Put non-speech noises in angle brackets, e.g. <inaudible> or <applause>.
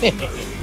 Tick tick. <laughs>